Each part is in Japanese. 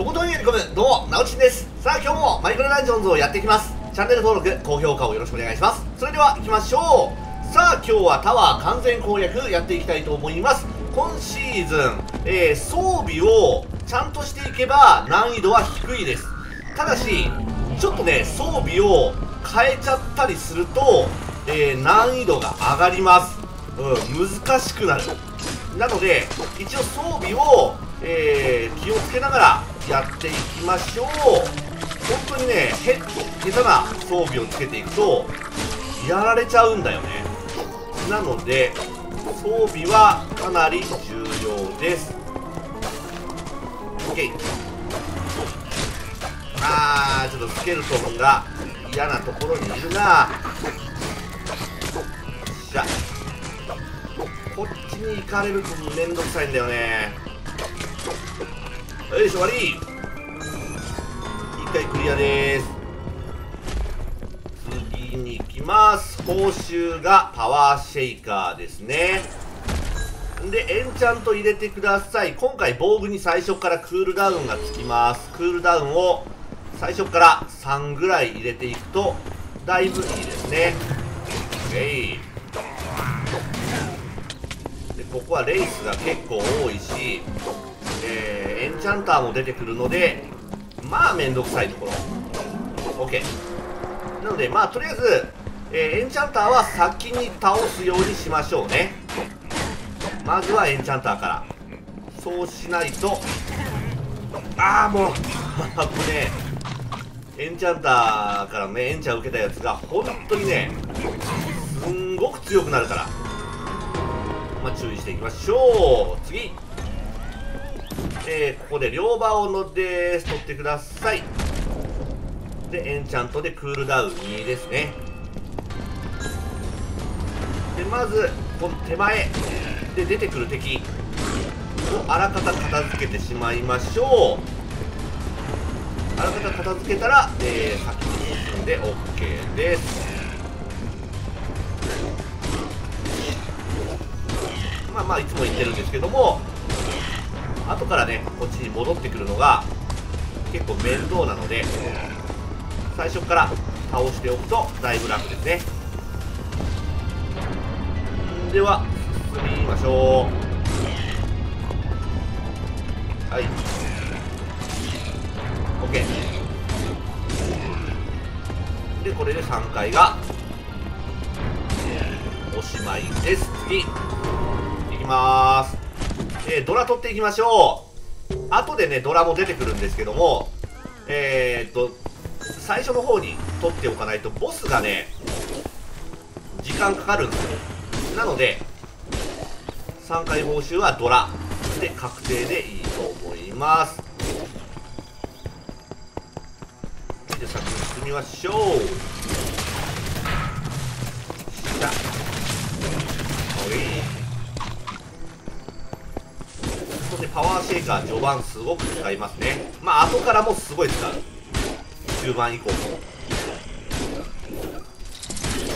とことんゆり込むどうもなおちんです。さあ今日もマイクロダンジョンズをやっていきます。チャンネル登録高評価をよろしくお願いします。それでは行きましょう。さあ今日はタワー完全攻略やっていきたいと思います。今シーズン、えー、装備をちゃんとしていけば難易度は低いです。ただしちょっとね装備を変えちゃったりすると、えー、難易度が上がります、うん、難しくなる。なので一応装備を、えー、気をつけながらやっていきましょう。本当にねへ下手な装備をつけていくとやられちゃうんだよね。なので装備はかなり重要です。OK あーちょっとスケルトンが嫌なところにいるな。じゃ。こっちに行かれるとめんどくさいんだよね。よし終わり。一回クリアです。次に行きます。報酬がパワーシェイカーですね。でエンチャント入れてください。今回防具に最初からクールダウンがつきます。クールダウンを最初から3ぐらい入れていくとだいぶいいですね。OK でここはレイスが結構多いし、えー、エンチャンターも出てくるのでまあめんどくさいところ。OK なのでまあとりあえず、えー、エンチャンターは先に倒すようにしましょうね。まずはエンチャンターから。そうしないと。ああもう 危ねえ。エンチャンターからねエンチャン受けたやつが本当にねすんごく強くなるから。まあ注意していきましょう。次。えー、ここで両刃をのです取ってください。でエンチャントでクールダウン2ですね。でまずこの手前。で出てくる敵。をあらかた片付けてしまいましょう。あらかた片付けたら、えー、先に進んで OK です。まあまあいつも言ってるんですけども。後からねこっちに戻ってくるのが結構面倒なので最初から倒しておくとだいぶ楽ですね。では進みましょう。はい。OK でこれで3回がおしまいです。次いきます。えー、ドラ取っていきましょう。後でねドラも出てくるんですけどもえー、っと最初の方に取っておかないとボスがね時間かかるんですよ。なので3回報酬はドラで確定でいいと思います。で先に進みましょう。パワーシェイカー序盤すごく使いますね。まあ後からもすごい使う。中盤以降も。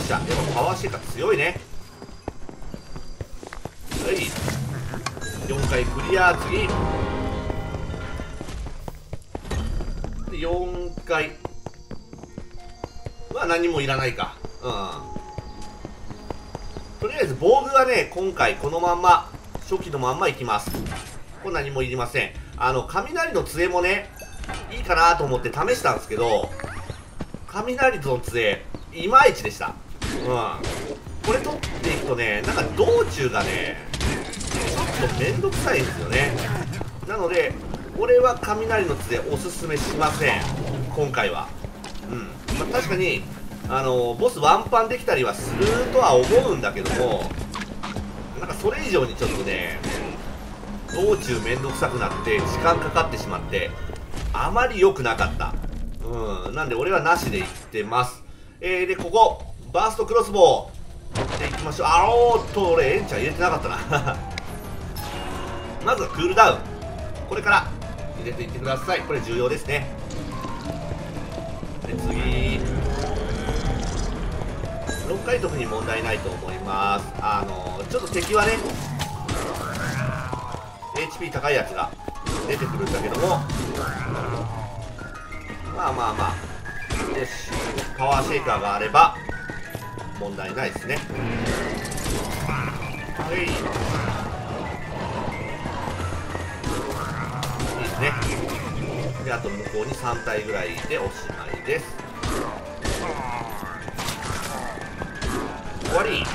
じゃあでもパワーシェイカー強いね。はい。4回クリア次。で4回。は何もいらないか。うん。とりあえず防具はね今回このまんま初期のまんまいきます。こ何もいりません。あの雷の杖もねいいかなと思って試したんですけど雷の杖いまいちでした。うん。これ取っていくとねなんか道中がねちょっとめんどくさいんですよね。なので俺は雷の杖おすすめしません。今回は。うん、まあ、確かにあのボスワンパンできたりはするとは思うんだけどもなんかそれ以上にちょっとね道中めんどくさくなって時間かかってしまってあまり良くなかった。うん。なんで俺はなしで言ってます。えー、でここバーストクロスボウ取っていきましょう。あおーっと俺エンチャン入れてなかったな。まずはクールダウン。これから入れていってください。これ重要ですね。で次。6回特に問題ないと思います。あのちょっと敵はね HP 高いやつが出てくるんだけども。まあまあまあ。よし。パワーシェイカーがあれば問題ないですね。はい。いいですね。であと向こうに3体ぐらいでおしまいです。終わり。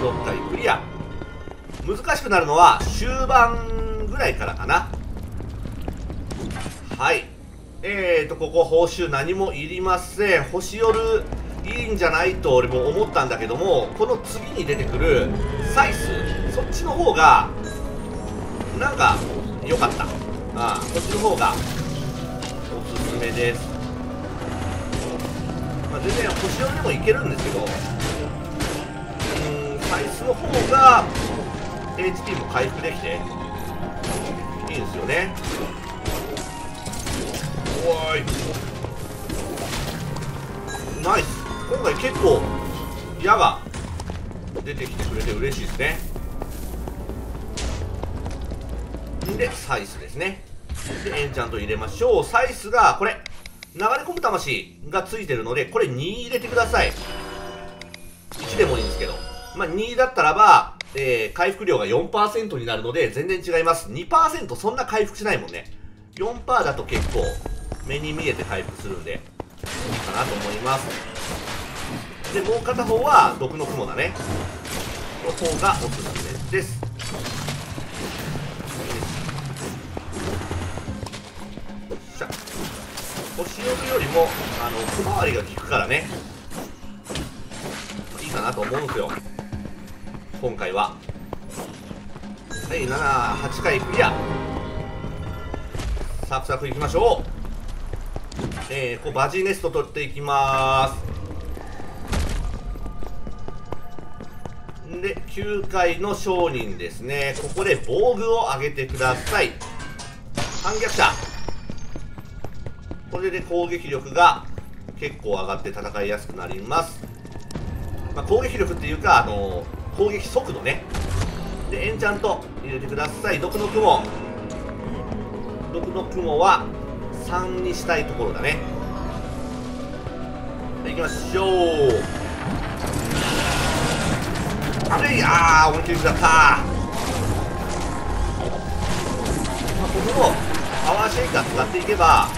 6回クリア。難しくなるのは終盤ぐらいからかな。はい。えーとここ報酬何もいりません。星夜いいんじゃないと俺も思ったんだけどもこの次に出てくるサイスそっちの方がなんか良かった。ああこっちの方がおすすめです、まあ、全然星夜でもいけるんですけど。うんサイスの方が HP も回復できていいんですよね。おーい。ナイス。今回結構矢が出てきてくれて嬉しいですね。でサイスですね。でエンチャント入れましょう。サイスがこれ流れ込む魂がついてるのでこれ2入れてください。1でもいいんですけど。まあ2だったらばえー、回復量が4%になるので全然違います。2%そんな回復しないもんね。4%だと結構目に見えて回復するんでいいかなと思います。でもう片方は毒の雲だね。の方がおす。すめです。星読みよりもあの小回りが効くからね。いいかなと思うんですよ。今回は。はい78回クリアサクサクいきましょう。えー、こうバジネスト取っていきます。で9回の商人ですね。ここで防具を上げてください。反逆者。これで攻撃力が結構上がって戦いやすくなります、まあ、攻撃力っていうかあのー攻撃速度ね。でエンチャント入れてください。毒の雲。毒の雲は3にしたいところだね。いきましょう。あれああ思いっきりだった。まあここもパワーシェイカー使っていけば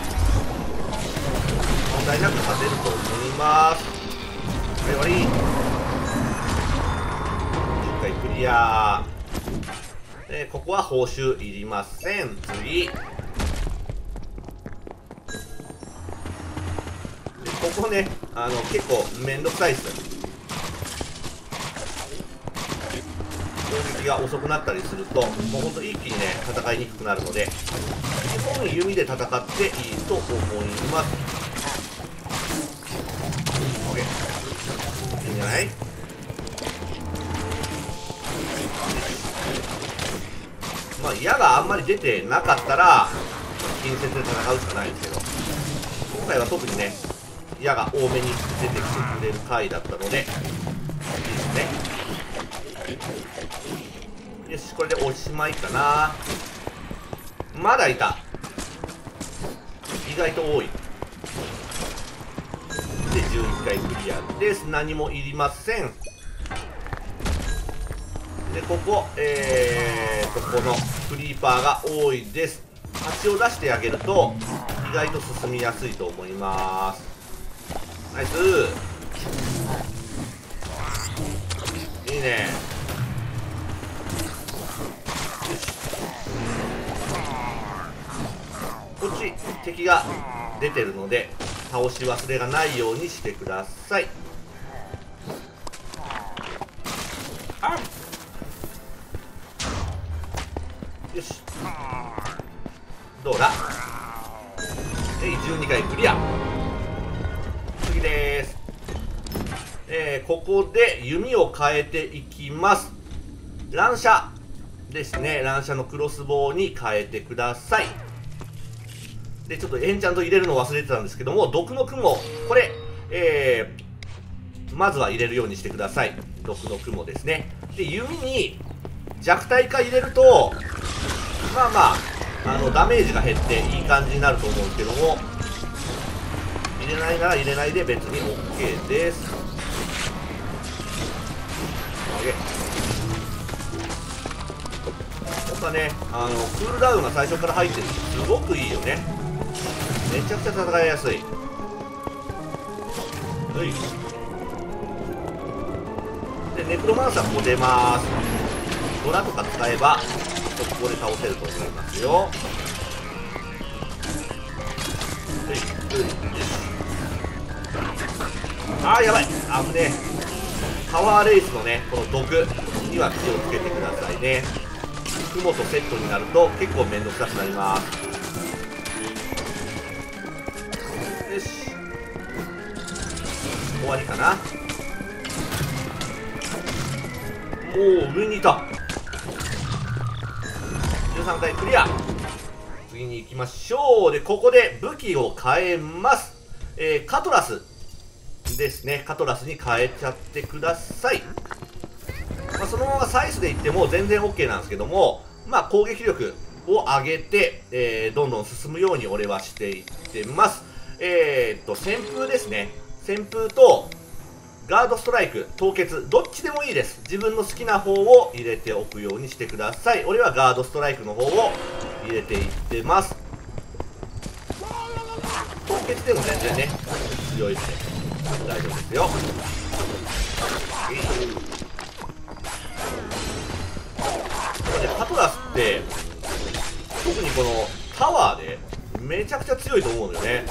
問題なく勝てると思います。はい終わり。クリア。でここは報酬いりません。次。でここねあの結構めんどくさいっす。攻撃が遅くなったりするともうほんと一気にね戦いにくくなるので基本弓で戦っていいと思います。OK いいんじゃない？まあ、矢があんまり出てなかったら、近接で戦うしかないんですけど、今回は特にね、矢が多めに出てきてくれる回だったので、いいですね。よし、これでおしまいかな。まだいた。意外と多い。で、11回クリアです。何もいりません。でここえーとこのクリーパーが多いです。端を出してあげると意外と進みやすいと思います。ナイス。いいね。よし。こっち敵が出てるので倒し忘れがないようにしてください。ここで弓を変えていきます。乱射ですね。乱射のクロスボウに変えてください。でちょっとエンチャント入れるの忘れてたんですけども毒の雲。これえー、まずは入れるようにしてください。毒の雲ですね。で弓に弱体化入れるとまあまああのダメージが減っていい感じになると思うんですけども入れないなら入れないで別に OK です。やっぱねあのクールダウンが最初から入ってるすごくいいよね。めちゃくちゃ戦いやすい。はい。でネクロマンサーも出ます。ドラとか使えばここで倒せると思いますよ。あーやばい。危ねえパワーレイスのねこの毒には気をつけてくださいね。雲とセットになると結構面倒くさくなります。よし。終わりかな。もう上にいた。13回クリア。次に行きましょう。でここで武器を変えます。えー、カトラスですね。カトラスに変えちゃってください、のままサイズでいっても全然 OK なんですけどもまあ攻撃力を上げて、えー、どんどん進むように俺はしていってますえー、っと旋風ですね旋風とガードストライク、凍結、どっちでもいいです。自分の好きな方を入れておくようにしてください。俺はガードストライクの方を入れていってます。凍結でも全然ね、強いので大丈夫ですよ。でパトラスって、特にこのタワーでめちゃくちゃ強いと思うのよね。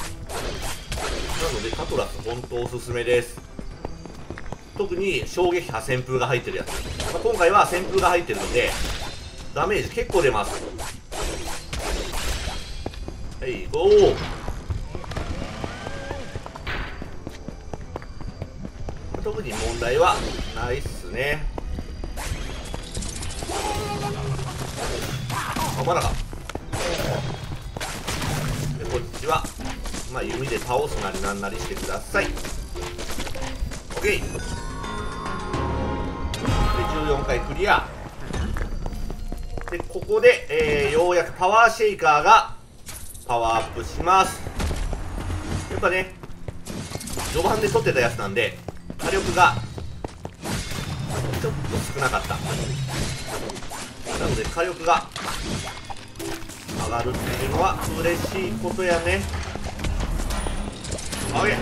なのでカトラス本当おすすめです。特に衝撃波旋風が入ってるやつ、まあ、今回は旋風が入ってるのでダメージ結構出ますはいゴー特に問題はないっすねまだかでこっちはまあ弓で倒すなりなんなりしてください。OK 14回クリア。でここで、えー、ようやくパワーシェイカーがパワーアップします。やっぱね序盤で取ってたやつなんで火力がちょっと少なかった。なので火力が上がるっていうのは嬉しいことやね。あげ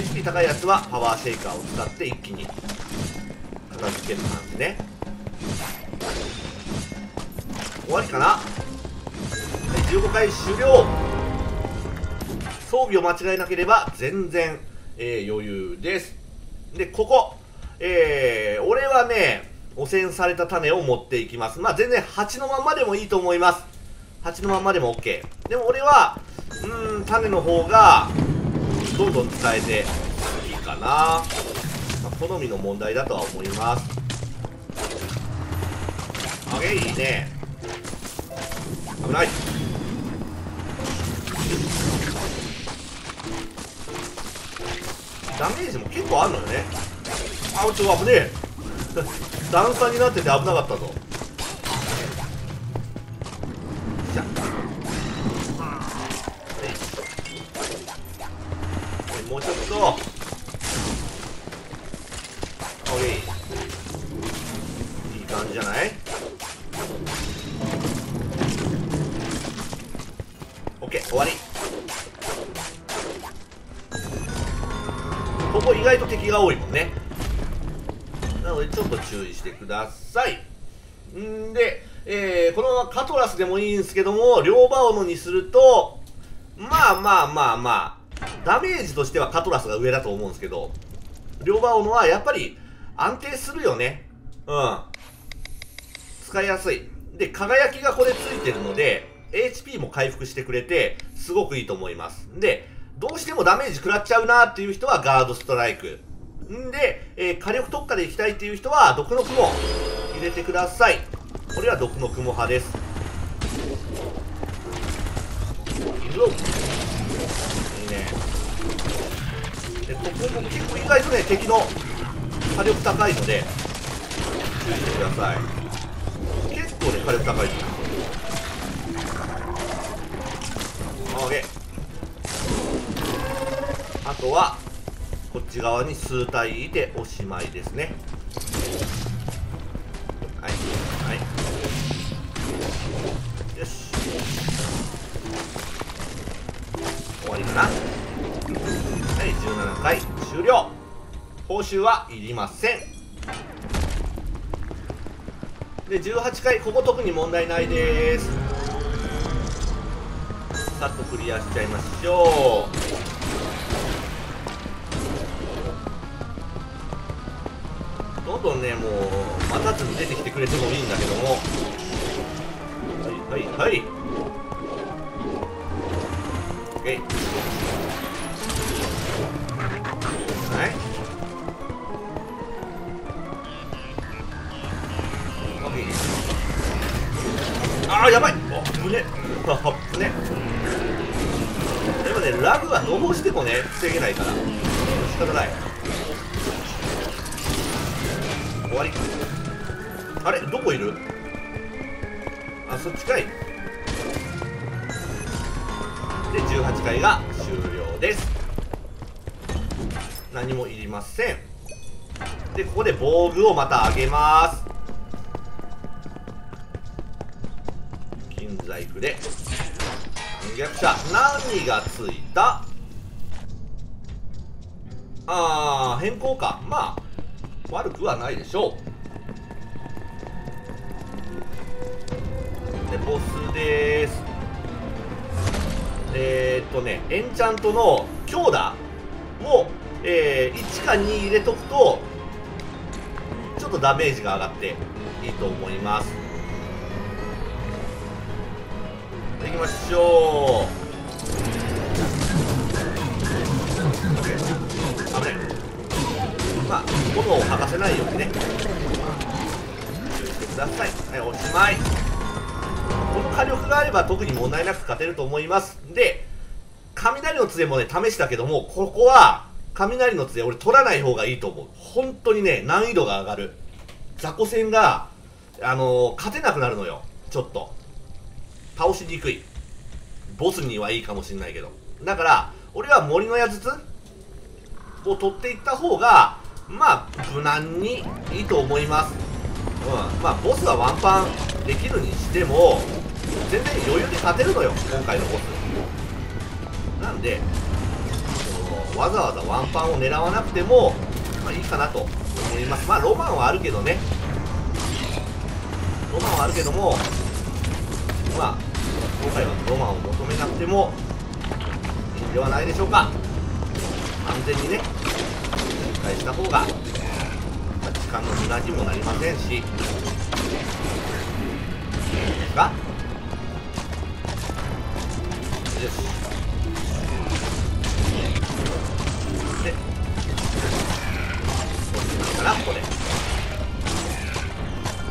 HP 高いやつはパワーシェイカーを使って一気に片付ける感じね。終わりかな？はい15回終了。装備を間違えなければ全然、えー、余裕です。でここ。えー、俺はね汚染された種を持っていきます。まあ全然蜂のままでもいいと思います。蜂のままでも OK でも俺はうん種の方がどんどん伝えていいかな、まあ、好みの問題だとは思います。あげいいね。危ない。ダメージも結構あるのよね。あちょっと危ねえ。段差になってて危なかったぞ。でもいいんですけども両刃斧にするとまあまあまあまあダメージとしてはカトラスが上だと思うんですけど、両刃斧はやっぱり安定するよね。うん。使いやすい。で、輝きがこれついてるので、HP も回復してくれて、すごくいいと思います。で、どうしてもダメージ食らっちゃうなっていう人はガードストライク。んで、えー、火力特化でいきたいっていう人は、毒の雲入れてください。これは毒の雲派です。いくぞでここも結構意外とね敵の火力高いので注意してください。結構ね火力高いオーケーあとはこっち側に数体いておしまいですね。はい。はい。よし。17回終了。報酬はいりません。で18回ここ特に問題ないです。さっとクリアしちゃいましょう。どんどんねもう待たずに出てきてくれてもいいんだけども。はいはいはい。OK やばい。あぶね。あぶね。でもねラグはどうしてもね防げないから。仕方ない。終わり。あれ？どこいる？あそっちかい。で18回が終了です。何もいりません。でここで防具をまた上げます。金細工で。反逆者何がついた？あー変更か。まあ悪くはないでしょう。でボスです。えー、っとねエンチャントの強打を、えー、1か2入れとくとちょっとダメージが上がっていいと思います。ましょう危ねまあ炎を剥がせないようにね。注意してください。はい。おしまい。この火力があれば特に問題なく勝てると思い。ますで雷の杖もね試したけどもここは雷の杖俺取らない方がい。いと思う本当にね難易度が上がる雑魚戦があのー、勝てなくなるのよちょっと倒しにくい。ボスにはいいかもしんないけど。だから俺は森の矢筒を取っていった方がまあ無難にいいと思います。うん。まあボスはワンパンできるにしても全然余裕で勝てるのよ今回のボス。なんでわざわざワンパンを狙わなくてもまあいいかなと思います。まあロマンはあるけどね。ロマンはあるけどもまあ今回はロマンを求めなくてもいいんではないでしょうか。安全にね展開した方が、まあ、時間の無駄にもなりませんし。か？よし。でこっちかなここで。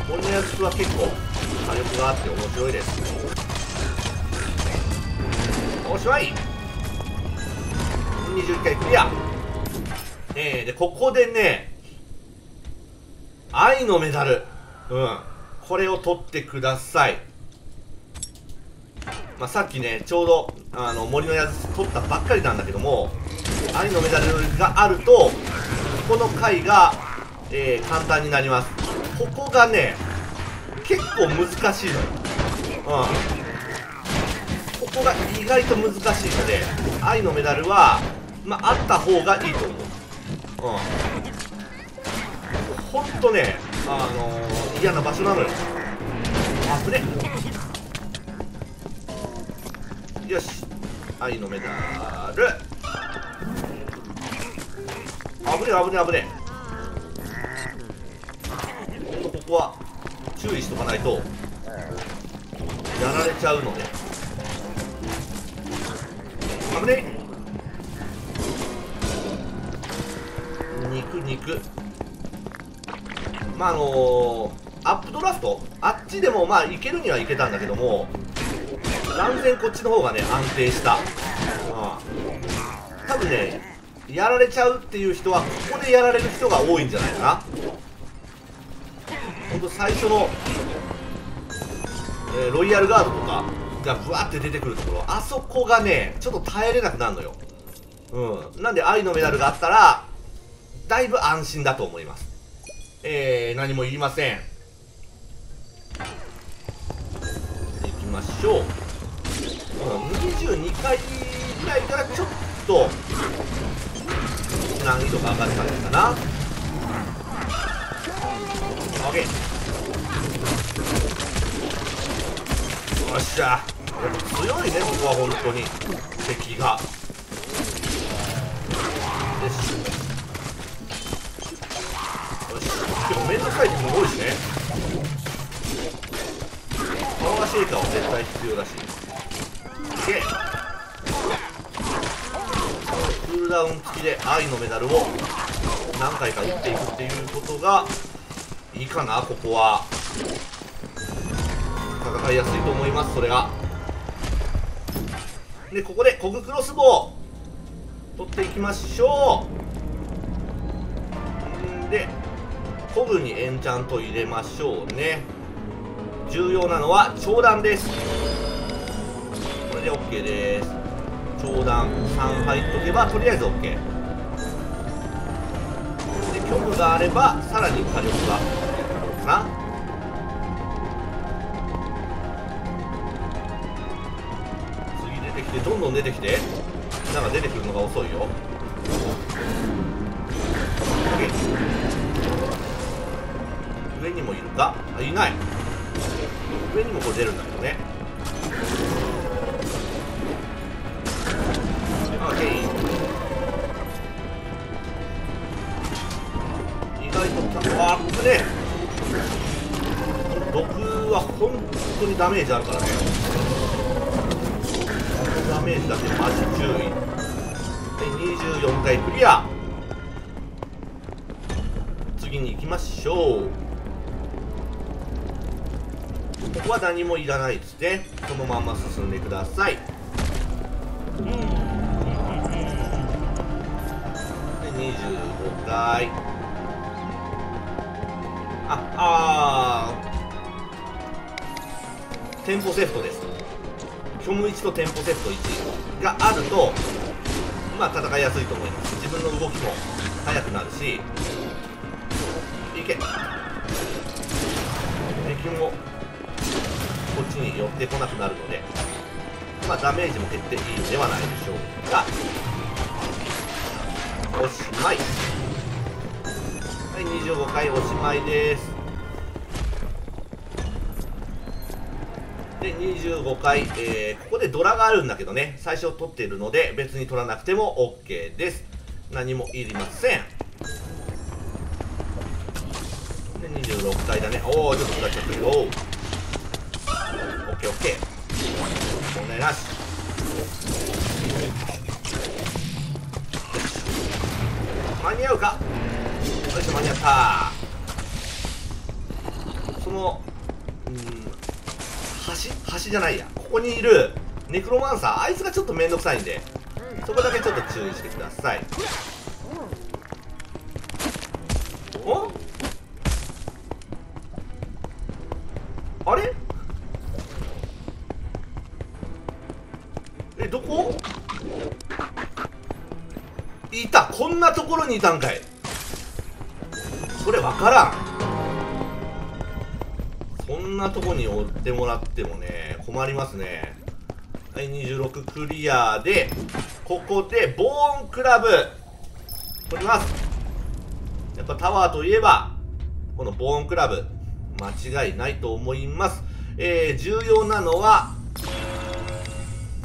このやつは結構火力があって面白い。ですおしまい。21回クリアえ、でここでね愛のメダルうんこれを取ってください。まあ、さっきねちょうどあの森のやつ取ったばっかりなんだけども愛のメダルがあるとこの回が、えー、簡単になりますここがね結構難しいのよ。うん。ここが意外と難しいので愛のメダルはまああった方がいいと思う。うん。ほんとねあのー、嫌な場所なのよ。あぶね。よし。愛のメダル。あぶねあぶねあぶね。ほんとここは。注意しとかないとやられちゃうので。危ね肉肉。まああのー、アップドラフト？あっちでもまあいけるにはいけたんだけども断然こっちの方がね安定した、うん、多分ねやられちゃうっていう人はここでやられる人が多いんじゃないかな。と最初の、えー、ロイヤルガードとかがブワって出てくるところあそこがねちょっと耐えれなくなるのよ。うん。なんで愛のメダルがあったらだいぶ安心だと思います。えー、何も言いません。いきましょう。22回ぐらいからちょっと難易度が上がる感じかな。OK よっしゃ。強いねここは本当に。敵が。よしよし結構面倒くさい敵も多いしね。パワーシェイカーは絶対必要だし。OK クールダウン付きで愛のメダルを何回か打っていくっていうことがいいかなここは。戦いやすいと思いますそれが。でここでコグクロスボウ取っていきましょう。んでコグにエンチャント入れましょうね。重要なのは長弾です。これで OK です。長弾3入っとけばとりあえず OK で虚無があればさらに火力が。どんどん出てきて。なんか出てくるのが遅いよ。上にもいるか？あいない。上にもこれ出るんだけどね。あケイ意外とあっぶね僕は本当にダメージあるからね。ダメージだけマジ注意で24回クリア次に行きましょう。ここは何もいらないですね。そのまま進んでください。で25回。ああ店舗セフトです。虚無1と店舗セフト1があるとまあ戦いやすいと思います。自分の動きも速くなるしいけ。敵もこっちに寄ってこなくなるのでまあダメージも減っていいのではないでしょうか。おしまい。はい25回おしまいです。で25回、えー、ここでドラがあるんだけどね。最初取っているので別に取らなくても OK です。何もいりません。で26回だね。おおちょっと使っちゃったけど OKOK 問題なし間に合うか？よいしょ間に合った。その橋橋じゃないや。ここにいるネクロマンサーあいつがちょっとめんどくさいんでそこだけちょっと注意してください。お？あれ？えどこ？いた。こんなところにいたんかい。それ分からん。んなとこに追ってもらってもね困りますね。はい26クリアでここでボーンクラブ取ります。やっぱタワーといえばこのボーンクラブ間違いないと思います。えー、重要なのは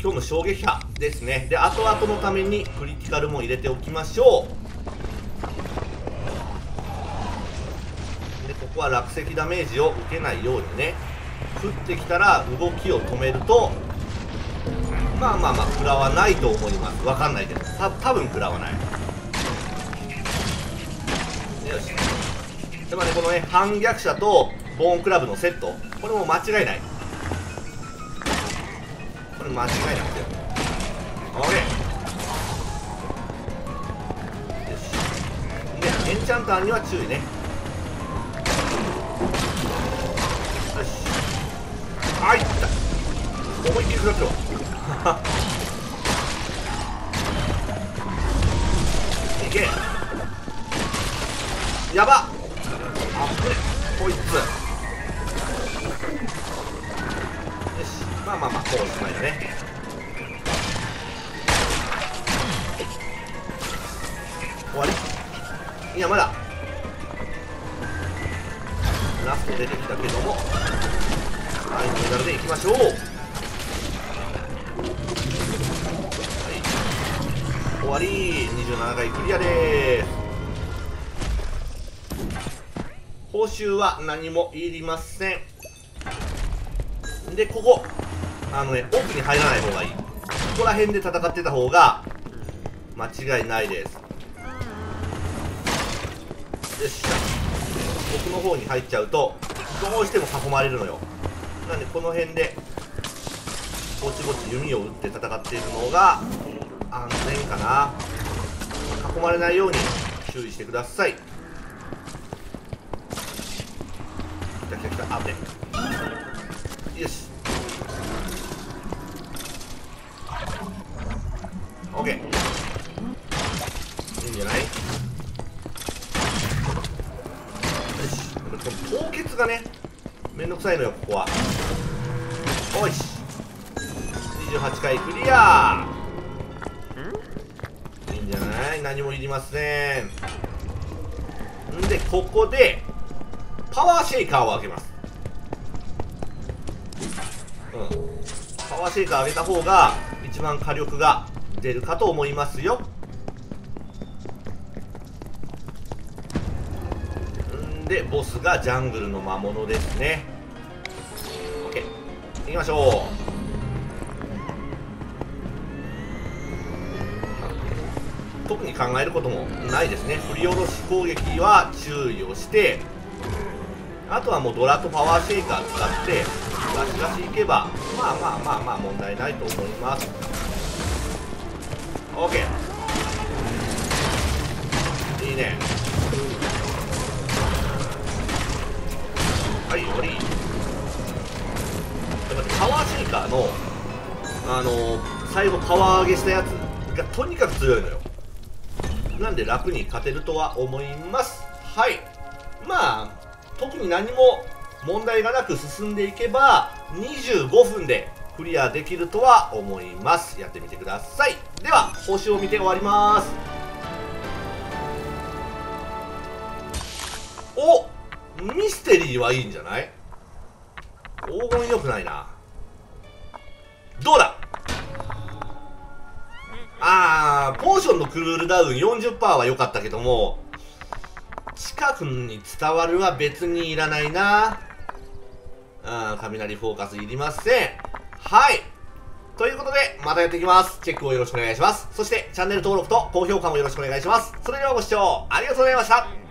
今日の衝撃波ですね。で後々のためにクリティカルも入れておきましょうここここは落石ダメージを受けないようにね。降ってきたら動きを止めるとまあまあまあ食らわないと思います。わかんないけど。た多分食らわない。よし。でもねこのね反逆者とボーンクラブのセット。これも間違いない。これ間違いなくて。OK よし。でエンチャンターには注意ね。あいった。思いっきり食らっては いけ。やば。あっぶねこいつ。よし。まあまあまあこうしまいね。しょう。終わり。27回クリアです。報酬は何もいりません。でここ。あのね奥に入らない方がいい。ここら辺で戦ってた方が間違いないです。よっしゃ。奥の方に入っちゃうとどうしても囲まれるのよ。なんでこの辺でぼちぼち弓を打って戦っているのが安全かな。囲まれないように注意してください。来た来た来たあぶねよし。OK いいんじゃない？よし。この凍結がねめんどくさいのよここは。クリア。いいんじゃない？何もいりません。んでここでパワーシェイカーを開けます。うん。パワーシェイカー上げた方が一番火力が出るかと思いますよ。んでボスがジャングルの魔物ですね。OK 行きましょう。特に考えることもないですね。振り下ろし攻撃は注意をしてあとはもうドラとパワーシェイカー使ってガシガシいけばまあまあまあまあ問題ないと思います。OK いいね。はい終わりパワーシェイカーのあのー、最後パワー上げしたやつがとにかく強いのよ。なんで楽に勝てるとは思います。はい。まあ特に何も問題がなく進んでいけば25分でクリアできるとは思います。やってみてください。では報酬を見て終わります。おミステリーはいいんじゃない？黄金良くないな。どうだ？あーポーションのクールダウン40%は良かったけども近くに伝わるは別にいらないなうん雷フォーカスいりませんはいということで、またやっていきます。チェックをよろしくお願いします。そして、チャンネル登録と高評価もよろしくお願いします。それではご視聴ありがとうございました。